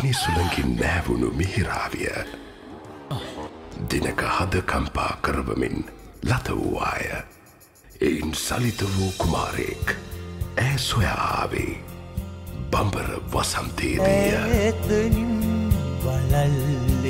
ගිනි සුළඟින් නෑවුණු මිහිරාවිය. දිනක හද කම්පා කරවමින් ලත වූවාය. එයින් සලිත වූ කුමාරයෙක් ඇ සොයාාවේ බඹර වසම්තේදීය ඇතනින් බලල්ලේ